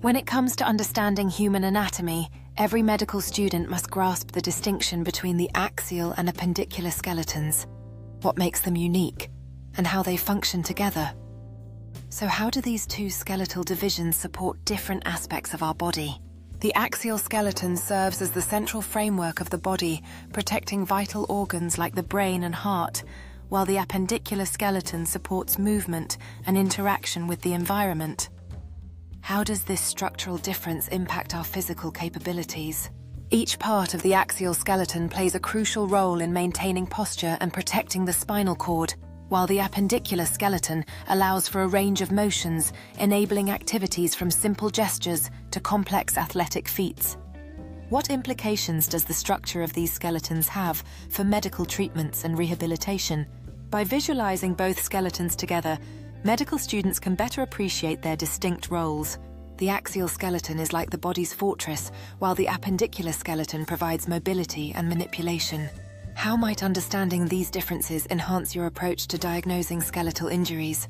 When it comes to understanding human anatomy, every medical student must grasp the distinction between the axial and appendicular skeletons, what makes them unique, and how they function together. So how do these two skeletal divisions support different aspects of our body? The axial skeleton serves as the central framework of the body, protecting vital organs like the brain and heart, while the appendicular skeleton supports movement and interaction with the environment. How does this structural difference impact our physical capabilities? Each part of the axial skeleton plays a crucial role in maintaining posture and protecting the spinal cord, while the appendicular skeleton allows for a range of motions, enabling activities from simple gestures to complex athletic feats. What implications does the structure of these skeletons have for medical treatments and rehabilitation? By visualizing both skeletons together, medical students can better appreciate their distinct roles. The axial skeleton is like the body's fortress, while the appendicular skeleton provides mobility and manipulation. How might understanding these differences enhance your approach to diagnosing skeletal injuries?